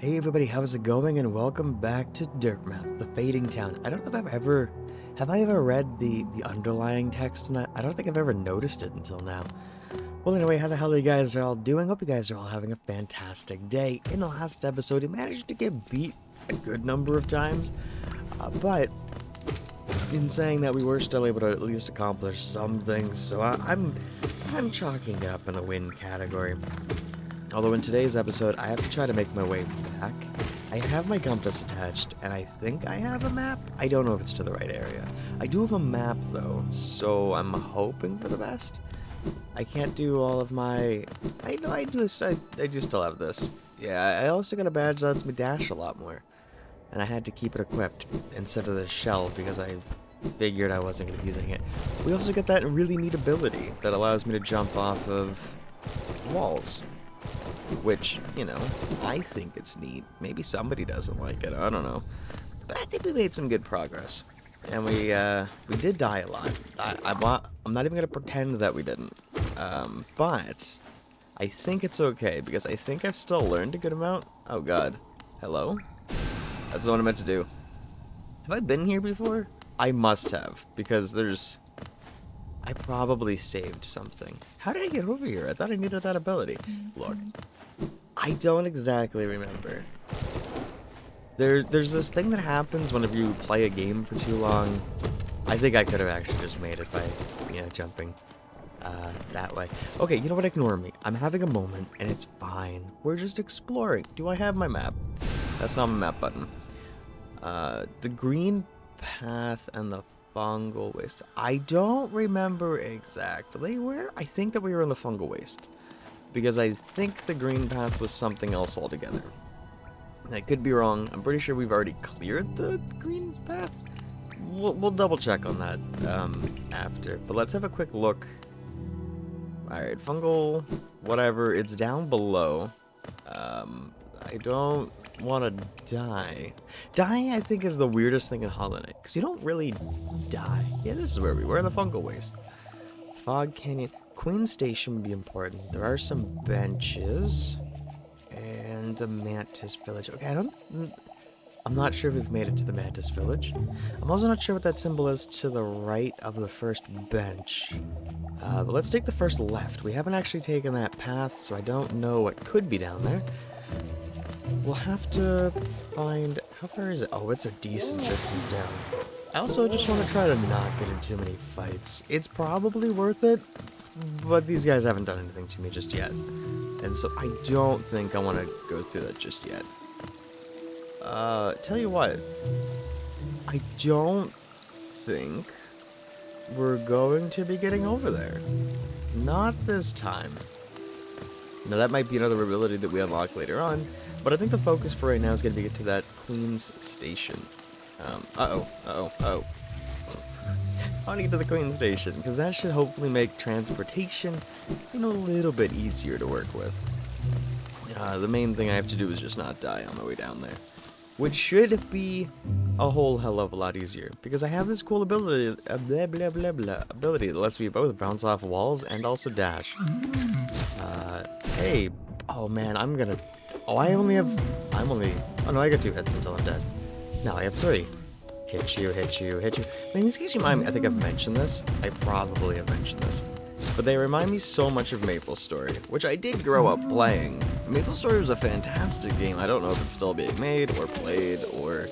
Hey everybody, how's it going? And welcome back to Dirtmouth, the Fading Town. I don't know if I've ever, have I ever read the the underlying text in that? I don't think I've ever noticed it until now. Well, anyway, how the hell are you guys all doing? Hope you guys are all having a fantastic day. In the last episode, we managed to get beat a good number of times, uh, but in saying that, we were still able to at least accomplish some things. So I, I'm, I'm chalking it up in the win category. Although in today's episode, I have to try to make my way back. I have my compass attached, and I think I have a map. I don't know if it's to the right area. I do have a map, though, so I'm hoping for the best. I can't do all of my... I know I do, I, I do still have this. Yeah, I also got a badge that lets me dash a lot more. And I had to keep it equipped instead of the shell because I figured I wasn't going to be using it. We also got that really neat ability that allows me to jump off of walls which, you know, I think it's neat. Maybe somebody doesn't like it. I don't know. But I think we made some good progress. And we, uh, we did die a lot. I, I, I'm not even going to pretend that we didn't. Um, but I think it's okay because I think I've still learned a good amount. Oh, God. Hello? That's what I meant to do. Have I been here before? I must have, because there's... I probably saved something. How did I get over here? I thought I needed that ability. Look, I don't exactly remember. There, there's this thing that happens whenever you play a game for too long. I think I could have actually just made it by, you know, jumping uh, that way. Okay, you know what? Ignore me. I'm having a moment, and it's fine. We're just exploring. Do I have my map? That's not my map button. Uh, the green path and the fungal waste. I don't remember exactly where. I think that we were in the fungal waste because I think the green path was something else altogether. I could be wrong. I'm pretty sure we've already cleared the green path. We'll, we'll double check on that um, after. But let's have a quick look. Alright, fungal, whatever. It's down below. Um, I don't want to die. Dying, I think, is the weirdest thing in Knight. Because you don't really die. Yeah, this is where we were, in the fungal waste. Fog Canyon. Queen Station would be important. There are some benches. And the Mantis Village. Okay, I don't... I'm not sure if we've made it to the Mantis Village. I'm also not sure what that symbol is to the right of the first bench. Uh, but let's take the first left. We haven't actually taken that path, so I don't know what could be down there. We'll have to find... How far is it? Oh, it's a decent distance down. I also just want to try to not get in too many fights. It's probably worth it, but these guys haven't done anything to me just yet. And so I don't think I want to go through that just yet. Uh, tell you what. I don't think we're going to be getting over there. Not this time. Now that might be another ability that we unlock later on, but I think the focus for right now is going to be get to that Queen's Station. Um, uh-oh, uh-oh, uh-oh. I want to get to the Queen's Station, because that should hopefully make transportation you know, a little bit easier to work with. Uh, the main thing I have to do is just not die on my way down there. Which should be a whole hell of a lot easier, because I have this cool ability, uh, blah blah blah blah, ability that lets me both bounce off walls and also dash. Hey, oh man, I'm gonna, oh I only have, I'm only, oh no, I got two hits until I'm dead. Now I have three. Hit you, hit you, hit you. Man, these guys remind me, I think I've mentioned this. I probably have mentioned this. But they remind me so much of Maple Story, which I did grow up playing. Maple Story was a fantastic game. I don't know if it's still being made or played or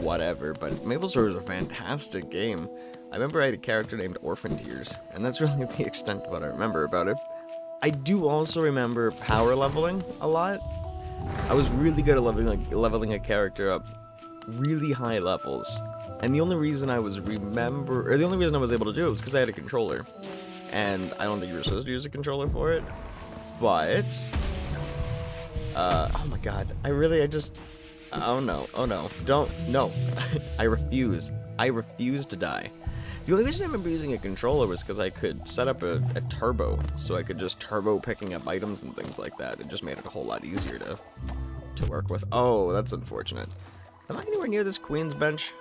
whatever, but Maple Story was a fantastic game. I remember I had a character named Orphan Tears, and that's really the extent of what I remember about it. I do also remember power leveling a lot. I was really good at leveling, leveling a character up really high levels. And the only reason I was remember, or the only reason I was able to do it was because I had a controller. And I don't think you were supposed to use a controller for it. But, uh, oh my god, I really, I just, oh no, oh no, don't, no. I refuse. I refuse to die. The only reason I remember using a controller was because I could set up a, a, turbo, so I could just turbo picking up items and things like that. It just made it a whole lot easier to to work with. Oh, that's unfortunate. Am I anywhere near this queen's bench?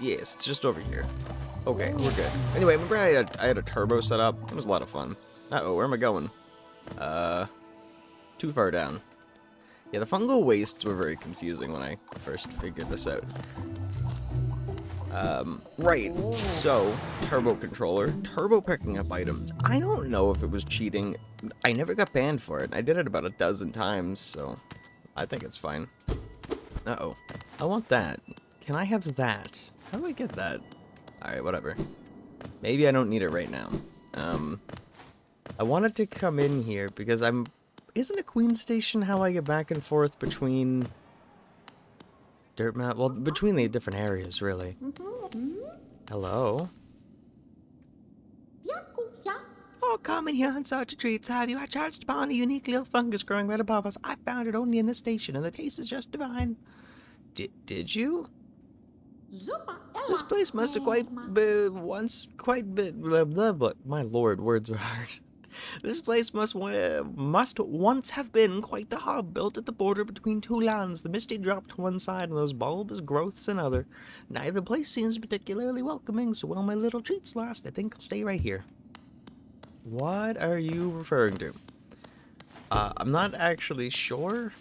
Yes, it's just over here. Okay, we're good. Anyway, remember I had, I had a turbo set up? It was a lot of fun. Uh-oh, where am I going? Uh, too far down. Yeah, the fungal wastes were very confusing when I first figured this out. Um, right, so, turbo controller, turbo picking up items. I don't know if it was cheating. I never got banned for it. I did it about a dozen times, so I think it's fine. Uh-oh. I want that. Can I have that? How do I get that? Alright, whatever. Maybe I don't need it right now. Um, I wanted to come in here because I'm... Isn't a queen station how I get back and forth between... Dirt map? Well, between the different areas, really. Hello? Oh, come in here and search treats, have you? I chanced upon a unique little fungus growing right above us. I found it only in the station, and the taste is just divine. D did you? This place must have quite once quite bit blah, blah, blah. My lord, words are hard. This place must must once have been quite the hub, built at the border between two lands. The misty dropped to one side and those bulbous growths another. Neither place seems particularly welcoming, so while my little treats last, I think I'll stay right here. What are you referring to? Uh, I'm not actually sure.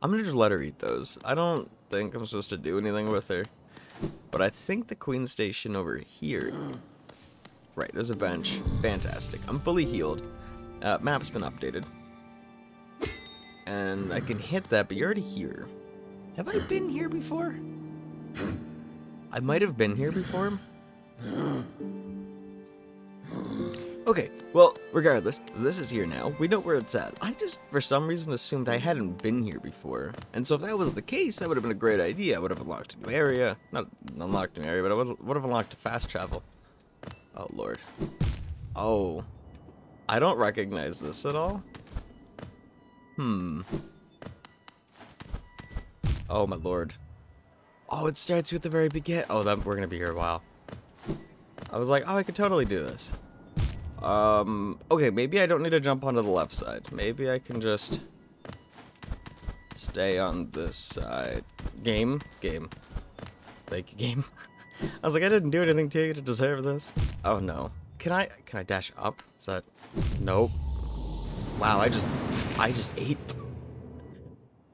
I'm gonna just let her eat those. I don't think I'm supposed to do anything with her. But I think the queen station over here... Right, there's a bench. Fantastic. I'm fully healed. Uh, map's been updated. And I can hit that, but you're already here. Have I been here before? I might have been here before. Okay, well, regardless, this is here now. We know where it's at. I just, for some reason, assumed I hadn't been here before. And so if that was the case, that would have been a great idea. I would have unlocked a new area. Not unlocked a new area, but I would, would have unlocked a fast travel. Oh, Lord. Oh. I don't recognize this at all. Hmm. Oh, my Lord. Oh, it starts you at the very beginning. Oh, that, we're going to be here a while. I was like, oh, I could totally do this. Um, okay, maybe I don't need to jump onto the left side. Maybe I can just stay on this side. Game? Game. Thank you, game. I was like, I didn't do anything to you to deserve this. Oh, no. Can I, can I dash up? Is that, nope. Wow, I just, I just ate.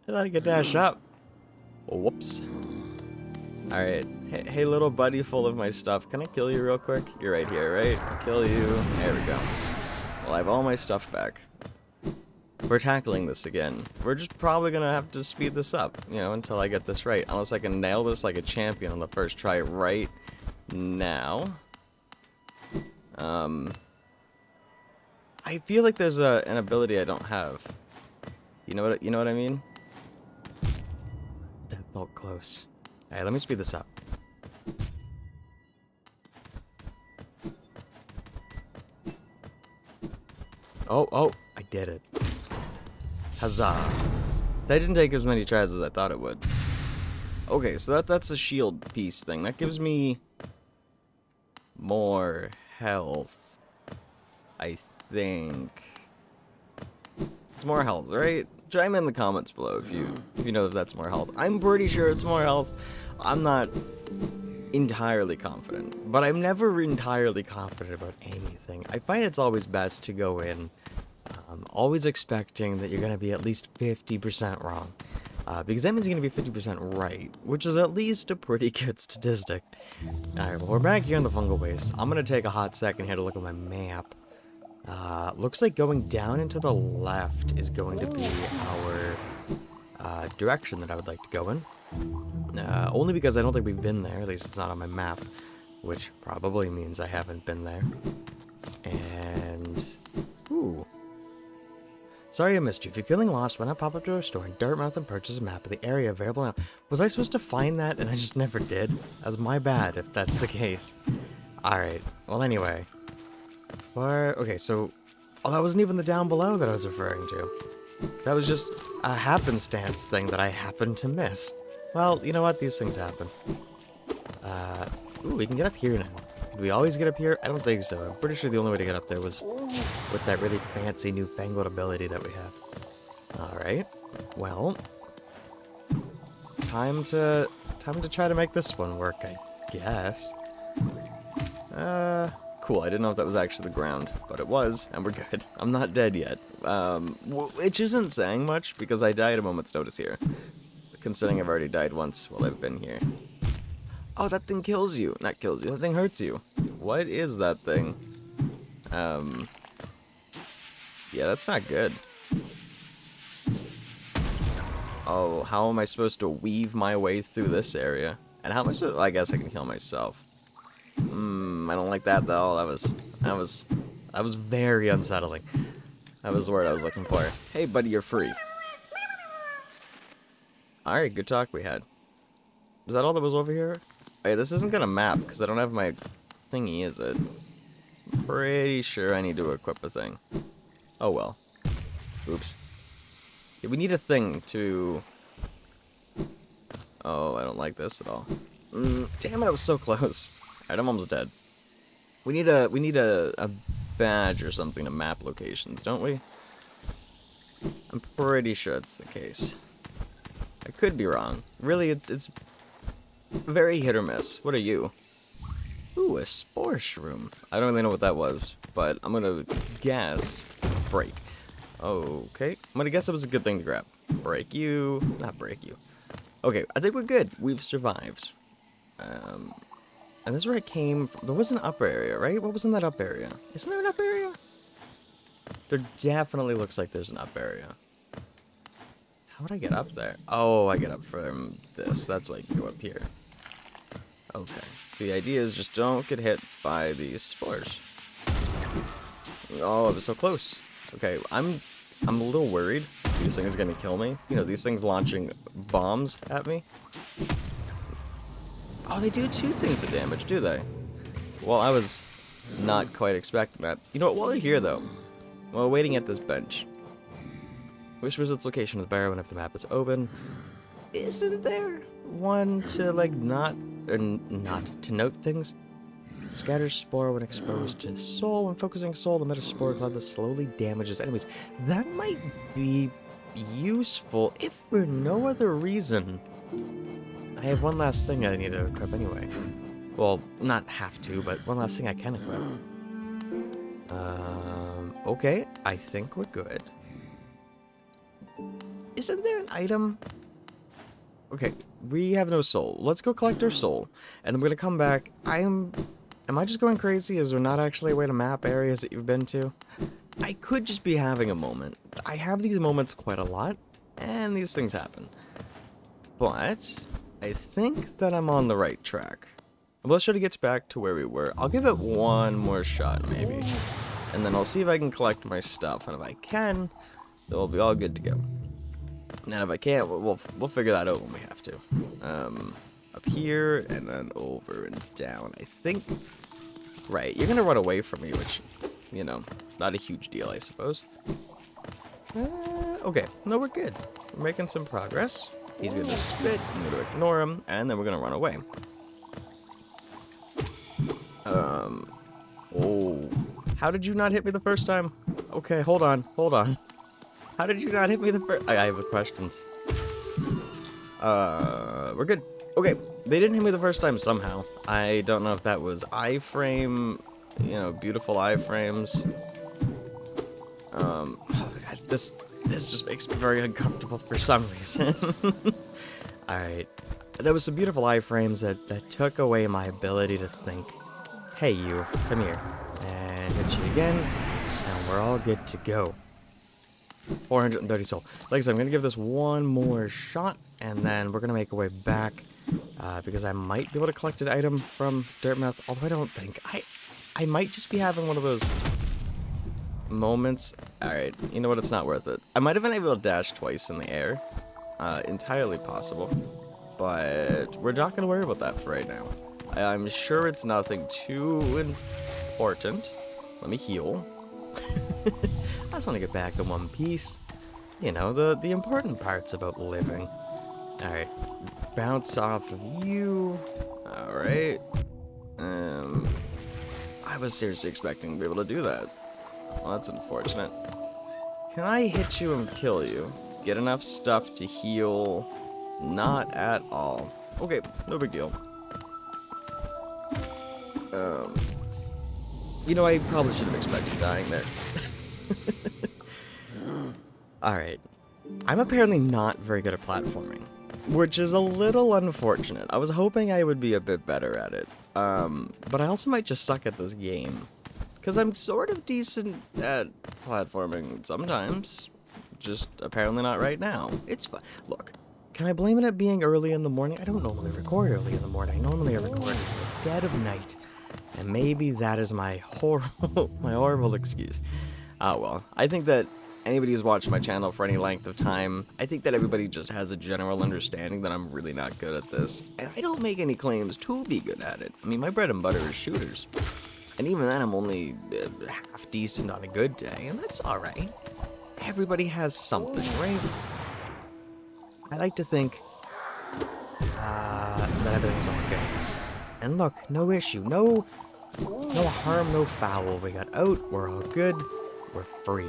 I thought I could dash up. Whoops. Alright. Hey, hey, little buddy full of my stuff. Can I kill you real quick? You're right here, right? Kill you. There we go. Well, I have all my stuff back. We're tackling this again. We're just probably gonna have to speed this up, you know, until I get this right. Unless I can nail this like a champion on the first try right now. Um... I feel like there's a, an ability I don't have. You know what you know what I mean? That felt close. Alright, let me speed this up. Oh, oh, I did it. Huzzah. That didn't take as many tries as I thought it would. Okay, so that that's a shield piece thing. That gives me more health. I think. It's more health, right? Chime in the comments below if you if you know if that's more health. I'm pretty sure it's more health. I'm not entirely confident, but I'm never entirely confident about anything. I find it's always best to go in um, always expecting that you're going to be at least 50% wrong. Uh, because that means you're going to be 50% right, which is at least a pretty good statistic. Alright, well, we're back here in the fungal waste. I'm going to take a hot second here to look at my map. Uh, looks like going down into the left is going to be our uh, direction that I would like to go in. Uh, only because I don't think we've been there, at least it's not on my map, which probably means I haven't been there. And... Ooh. Sorry I missed you. If you're feeling lost, why not pop up to our store in Dirtmouth and purchase a map of the area available now? Was I supposed to find that and I just never did? That's my bad if that's the case. Alright, well anyway. Where, okay, so... Oh, that wasn't even the down below that I was referring to. That was just a happenstance thing that I happened to miss. Well, you know what? These things happen. Uh, ooh, we can get up here now. Did we always get up here? I don't think so. I'm pretty sure the only way to get up there was with that really fancy newfangled ability that we have. Alright. Well. Time to time to try to make this one work, I guess. Uh cool. I didn't know if that was actually the ground, but it was, and we're good. I'm not dead yet. Um, which isn't saying much, because I died a moment's notice here. Considering I've already died once while I've been here. Oh, that thing kills you. Not kills you, that thing hurts you. What is that thing? Um... Yeah, that's not good. Oh, how am I supposed to weave my way through this area? And how am I supposed I guess I can kill myself. Hmm, I don't like that though. That was, that was, that was very unsettling. That was the word I was looking for. Hey, buddy, you're free. Alright, good talk we had. Is that all that was over here? Hey, this isn't gonna map, because I don't have my thingy, is it? Pretty sure I need to equip a thing. Oh well. Oops. Yeah, we need a thing to... Oh, I don't like this at all. Mm, damn it, I was so close. Alright, I'm almost dead. We need a we need a, a badge or something to map locations, don't we? I'm pretty sure it's the case. I could be wrong. Really, it's, it's very hit or miss. What are you? Ooh, a spore shroom. I don't really know what that was, but I'm gonna guess break. Okay, I'm gonna guess it was a good thing to grab. Break you, not break you. Okay, I think we're good. We've survived. Um, and this is where it came from. There was an upper area, right? What was in that up area? Isn't there an up area? There definitely looks like there's an up area. How would I get up there? Oh, I get up from this. That's why I can go up here. Okay. The idea is just don't get hit by these spores. Oh, it was so close. Okay, I'm I'm a little worried these things are gonna kill me. You know, these things launching bombs at me. Oh, they do two things of damage, do they? Well, I was not quite expecting that. You know what, while we're here though, while waiting at this bench, which was its location with Barrow and if the map is open, isn't there one to like not, or not, to note things? Scatters spore when exposed to soul. When focusing soul, the metaspore cloud that slowly damages enemies. That might be useful, if for no other reason. I have one last thing I need to equip anyway. Well, not have to, but one last thing I can equip. Um, okay, I think we're good. Isn't there an item? Okay, we have no soul. Let's go collect our soul, and I'm gonna come back. I am Am I just going crazy? Is there not actually a way to map areas that you've been to? I could just be having a moment. I have these moments quite a lot, and these things happen. But, I think that I'm on the right track. Let's try to get back to where we were. I'll give it one more shot, maybe. And then I'll see if I can collect my stuff, and if I can, then we'll be all good to go. And if I can't, we'll, we'll, we'll figure that out when we have to. Um, up here, and then over and down. I think Right, you're gonna run away from me, which, you know, not a huge deal, I suppose. Uh, okay, no, we're good. We're making some progress. He's gonna spit, I'm gonna ignore him, and then we're gonna run away. Um, oh. How did you not hit me the first time? Okay, hold on, hold on. How did you not hit me the first- I, I have questions. Uh, we're good. Okay, they didn't hit me the first time somehow. I don't know if that was iframe, you know, beautiful iframes. Um, oh God, this this just makes me very uncomfortable for some reason. All right, there was some beautiful iframes that that took away my ability to think. Hey, you, come here, and hit you again, and we're all good to go. 430 soul. Like I said, I'm gonna give this one more shot, and then we're gonna make our way back uh, because I might be able to collect an item from Dirtmouth, although I don't think. I I might just be having one of those moments. Alright, you know what, it's not worth it. I might have been able to dash twice in the air. Uh, entirely possible. But we're not going to worry about that for right now. I'm sure it's nothing too important. Let me heal. I just want to get back in one piece. You know, the, the important parts about living. Alright, bounce off of you. Alright. Um, I was seriously expecting to be able to do that. Well, that's unfortunate. Can I hit you and kill you? Get enough stuff to heal? Not at all. Okay, no big deal. Um, You know, I probably should have expected dying there. Alright. I'm apparently not very good at platforming, which is a little unfortunate. I was hoping I would be a bit better at it, um, but I also might just suck at this game. Because I'm sort of decent at platforming sometimes, just apparently not right now. It's fine. Look, can I blame it at being early in the morning? I don't normally record early in the morning. I normally record in the dead of night. And maybe that is my horrible, my horrible excuse. Ah, well, I think that anybody who's watched my channel for any length of time, I think that everybody just has a general understanding that I'm really not good at this. And I don't make any claims to be good at it. I mean, my bread and butter is shooters. And even then, I'm only uh, half decent on a good day, and that's alright. Everybody has something, right? I like to think uh, that everything's all good. And look, no issue, no, no harm, no foul. We got out, we're all good, we're free.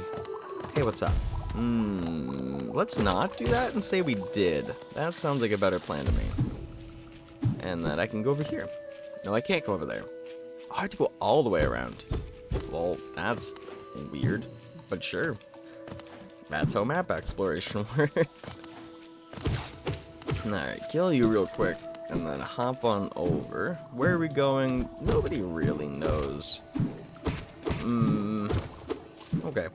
Hey, what's up? Hmm, let's not do that and say we did. That sounds like a better plan to me. And that I can go over here. No, I can't go over there. I have to go all the way around. Well, that's weird, but sure. That's how map exploration works. Alright, kill you real quick, and then hop on over. Where are we going? Nobody really knows. Hmm. Okay.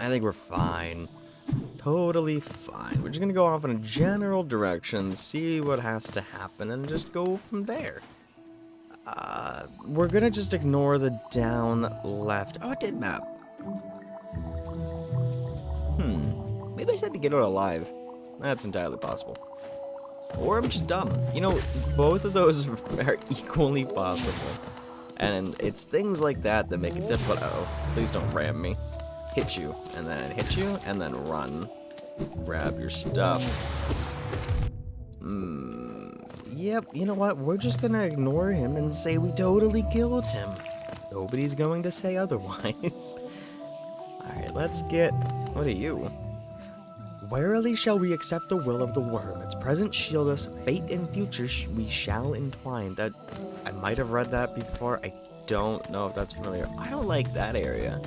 I think we're fine. Totally fine. We're just gonna go off in a general direction, see what has to happen, and just go from there. Uh, we're gonna just ignore the down left. Oh, it did map. Hmm. Maybe I just had to get out alive. That's entirely possible. Or I'm just dumb. You know, both of those are equally possible. And it's things like that that make it difficult. Uh oh, please don't ram me. Hit you, and then hit you, and then run. Grab your stuff. Hmm. Yep, you know what? We're just gonna ignore him and say we totally killed him. Nobody's going to say otherwise. Alright, let's get... What are you? Warily shall we accept the will of the worm. Its present shield us, fate and future sh we shall entwine. That I might have read that before. I don't know if that's familiar. I don't like that area.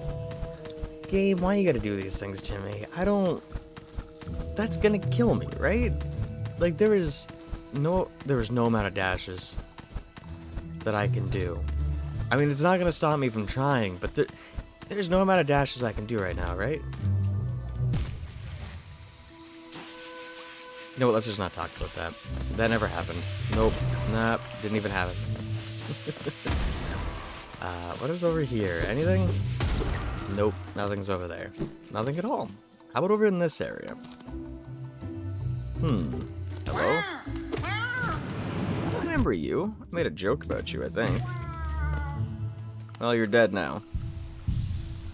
Game, why you gotta do these things to me? I don't. That's gonna kill me, right? Like there is no, there is no amount of dashes that I can do. I mean, it's not gonna stop me from trying, but there, there's no amount of dashes I can do right now, right? You know what, let's just not talk about that. That never happened. Nope. Nah, didn't even happen. uh, what is over here? Anything? Nope, nothing's over there. Nothing at all. How about over in this area? Hmm. Hello? I remember you. I made a joke about you, I think. Well, you're dead now.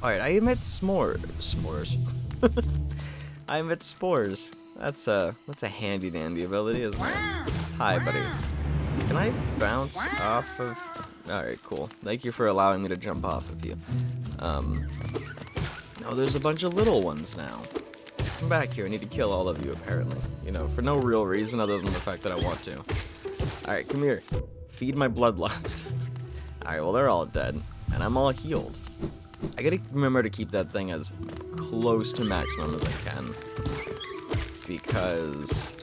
Alright, I emit s'more... s'mores. I emit spores. That's a that's a handy dandy ability, isn't it? Hi, buddy. Can I bounce off of? All right, cool. Thank you for allowing me to jump off of you. Um, no, there's a bunch of little ones now. Come back here. I need to kill all of you, apparently. You know, for no real reason other than the fact that I want to. All right, come here. Feed my bloodlust. all right, well they're all dead, and I'm all healed. I gotta remember to keep that thing as close to maximum as I can because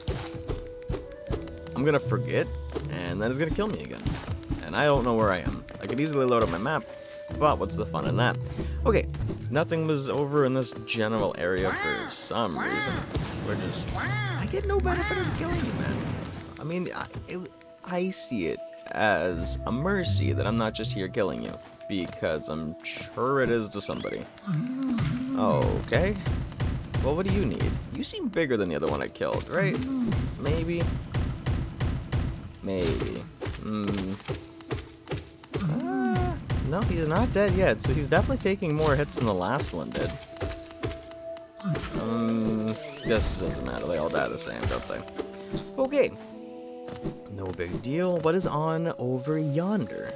I'm gonna forget, and then it's gonna kill me again. And I don't know where I am. I could easily load up my map, but what's the fun in that? Okay, nothing was over in this general area for some reason. We're just... I get no benefit of killing you, man. I mean, I, it, I see it as a mercy that I'm not just here killing you, because I'm sure it is to somebody. Okay. Well, what do you need? You seem bigger than the other one I killed, right? Maybe? Maybe. Hmm. He's not dead yet, so he's definitely taking more hits than the last one did. Um, this doesn't matter. They all die the same, don't they? Okay. No big deal. What is on over yonder?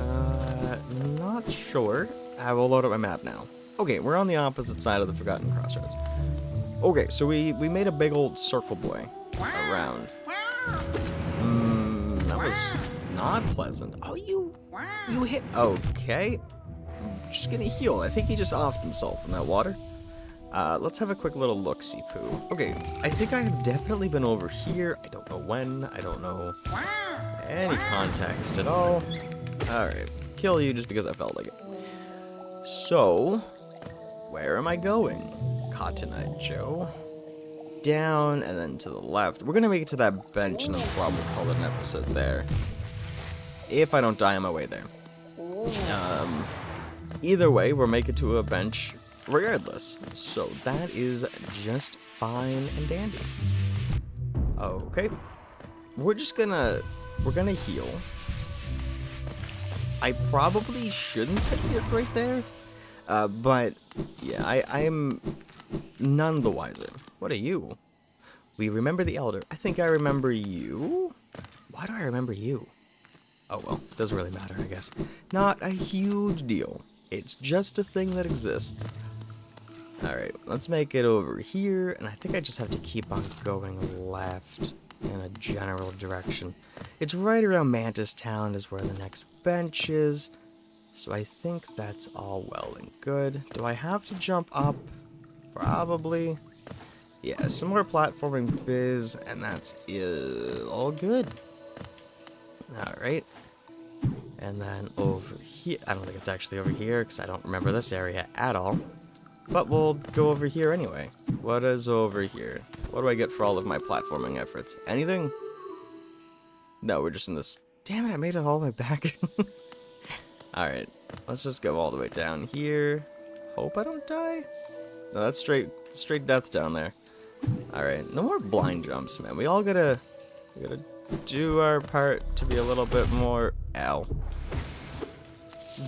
Uh, not sure. I will load up my map now. Okay, we're on the opposite side of the Forgotten Crossroads. Okay, so we, we made a big old circle boy around. Hmm, that was not pleasant. Oh, you, you hit. Okay, just gonna heal. I think he just offed himself in that water. Uh, let's have a quick little look-see poo. Okay, I think I have definitely been over here. I don't know when. I don't know any context at all. Alright, kill you just because I felt like it. So, where am I going? Cottonite Joe. Down and then to the left. We're gonna make it to that bench and then probably call it an episode there. If I don't die on my way there. Um, either way, we'll make it to a bench regardless. So that is just fine and dandy. Okay. We're just gonna we're gonna heal. I probably shouldn't have hit right there. Uh, but yeah, I, I'm none the wiser. What are you? We remember the elder. I think I remember you. Why do I remember you? Oh well, doesn't really matter, I guess. Not a huge deal. It's just a thing that exists. Alright, let's make it over here, and I think I just have to keep on going left in a general direction. It's right around Mantis Town is where the next bench is, so I think that's all well and good. Do I have to jump up? Probably. Yeah, some more platforming biz, and that's all good. Alright. And then over here, I don't think it's actually over here, because I don't remember this area at all. But we'll go over here anyway. What is over here? What do I get for all of my platforming efforts? Anything? No, we're just in this... Damn it, I made it all the way back. Alright, let's just go all the way down here. Hope I don't die? No, that's straight straight death down there. Alright, no more blind jumps, man. We all gotta... We gotta do our part to be a little bit more... Ow.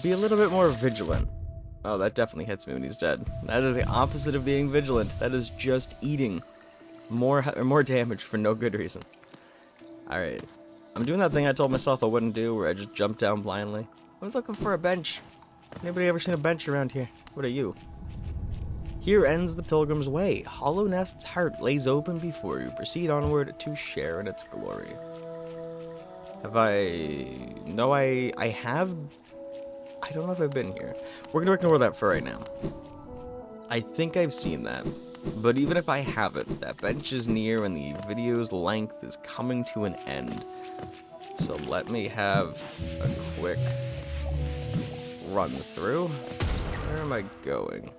Be a little bit more vigilant. Oh, that definitely hits me when he's dead. That is the opposite of being vigilant. That is just eating more more damage for no good reason. Alright. I'm doing that thing I told myself I wouldn't do, where I just jump down blindly. I was looking for a bench. Anybody ever seen a bench around here? What are you? Here ends the pilgrim's way. Hallownest's heart lays open before you. Proceed onward to share in its glory. Have I... No, I... I have I don't know if I've been here. We're gonna ignore that for right now. I think I've seen that. But even if I haven't, that bench is near and the video's length is coming to an end. So let me have a quick run through. Where am I going?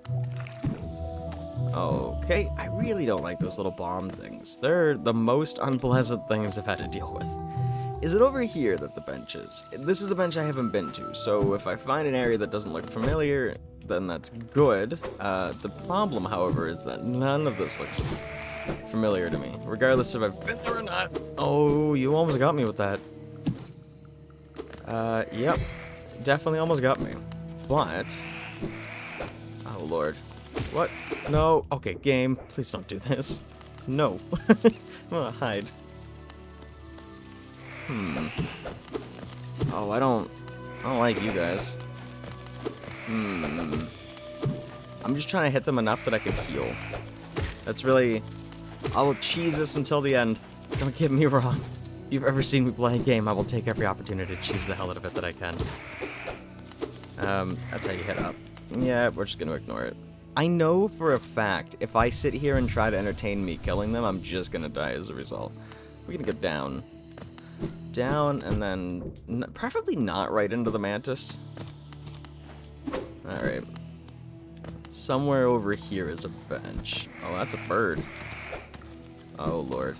Okay, I really don't like those little bomb things. They're the most unpleasant things I've had to deal with. Is it over here that the bench is? This is a bench I haven't been to, so if I find an area that doesn't look familiar, then that's good. Uh, the problem, however, is that none of this looks familiar to me, regardless if I've been there or not. Oh, you almost got me with that. Uh, yep. Definitely almost got me. But... Oh, Lord. What? No. Okay, game. Please don't do this. No. I'm gonna hide. Hmm. Oh, I don't... I don't like you guys. Hmm. I'm just trying to hit them enough that I can heal. That's really... I'll cheese this until the end. Don't get me wrong. If you've ever seen me play a game, I will take every opportunity to cheese the hell out of it that I can. Um, that's how you hit up. Yeah, we're just gonna ignore it. I know for a fact, if I sit here and try to entertain me killing them, I'm just gonna die as a result. We're gonna go down down and then preferably not right into the mantis. Alright. Somewhere over here is a bench. Oh, that's a bird. Oh, lord.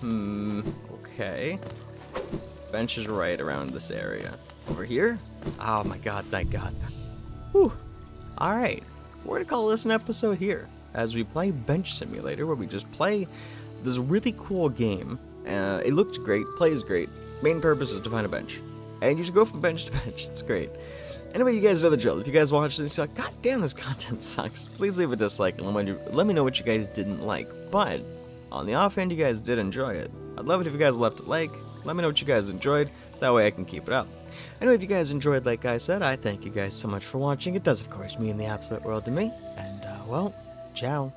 Hmm, okay. Bench is right around this area. Over here? Oh my god, thank god. Whew. Alright, we're gonna call this an episode here, as we play Bench Simulator, where we just play this really cool game uh, it looks great, plays great. Main purpose is to find a bench. And you just go from bench to bench. It's great. Anyway, you guys know the drill. If you guys watch this, you're like, God damn, this content sucks. Please leave a dislike and let me let me know what you guys didn't like. But, on the offhand, you guys did enjoy it. I'd love it if you guys left a like. Let me know what you guys enjoyed. That way I can keep it up. Anyway, if you guys enjoyed, like I said, I thank you guys so much for watching. It does, of course, mean the absolute world to me. And, uh, well, ciao.